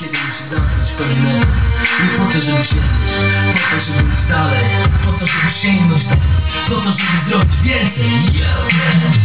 Kiedy muszę zamknąć pewne Nie po to, żeby się Po to, żeby iść dalej. Po to, żeby sięgnąć dalej. Po to, żeby zrobić więcej. Yo!